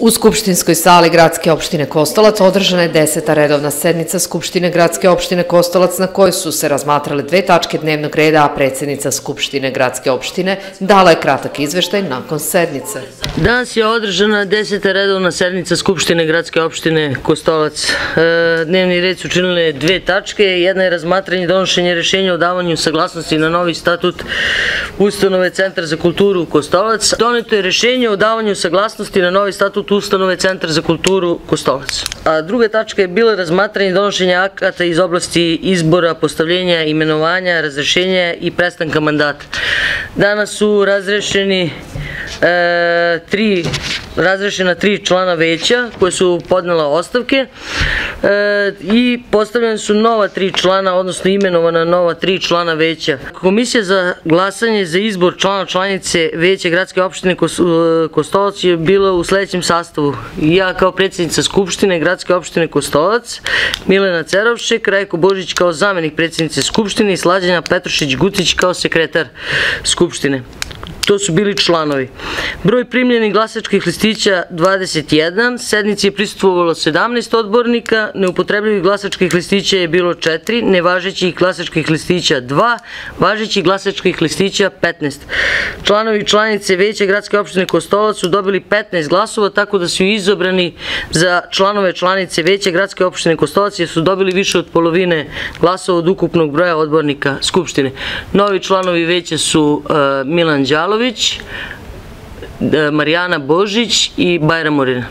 U Skupštinskoj sali Gradske opštine Kostolac održana je deseta redovna sednica Skupštine Gradske opštine Kostolac na kojoj su se razmatrale dve tačke dnevnog reda, a predsjednica Skupštine Gradske opštine dala je kratak izveštaj nakon sednice. Danas je održana deseta redovna sednica Skupštine Gradske opštine Kostolac. E, dnevni red su činile dve tačke. Jedna je razmatranje i donošenje rešenja o davanju saglasnosti na novi statut Ustanove Centar za kulturu Kostolac. Doneto je rešenje o davanju saglasnosti na novi statut Ustanove Centar za kulturu Kostolac. A druga tačka je bila razmatranje i donošenje akata iz oblasti izbora, postavljenja, imenovanja, razrešenja i prestanka mandata. Danas su razrešeni e, tri razrešena tri člana veća koje su podnela ostavke e, i postavljene su nova tri člana, odnosno imenovana nova tri člana veća. Komisija za glasanje za izbor člana članice veće gradske opštine Kostolac je bila u sledećem sastavu. Ja kao predsjednica Skupštine gradske opštine Kostolac, Milena Cerovšek, Rajko Božić kao zamenik predsjednice Skupštine i Slađana Petrušić-Gutić kao sekretar Skupštine. To su bili članovi. Broj primljenih glasačkih listića 21, sednici je prisustvovalo 17 odbornika, neupotrebljivih glasačkih listića je bilo 4, nevažećih glasačkih listića 2, važećih glasačkih listića 15. Članovi i članice Veća gradske opštine Kostolac su dobili 15 glasova, tako da su izobrani za članove članice Veća gradske opštine Kostolac jer su dobili više od polovine glasova od ukupnog broja odbornika Skupštine. Novi članovi Veća su uh, Milan Павлович, е, Марияна Божич и Байра Морина.